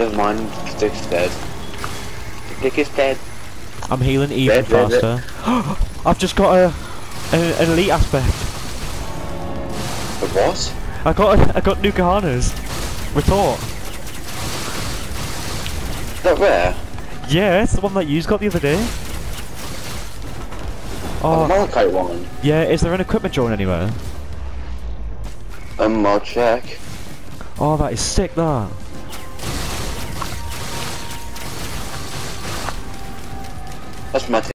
Never mind, Stick's dead. Stick is dead. I'm healing even Dead, dead, dead. faster. I've just got a an, an elite aspect. The what? I got a, I got N'kuhana's. Retort. Is that rare? Yeah, it's the one that you got the other day. Oh. The Oh, Malachite one. yeah. Is there an equipment drone anywhere? Um, I'll check. Oh, that is sick. That. las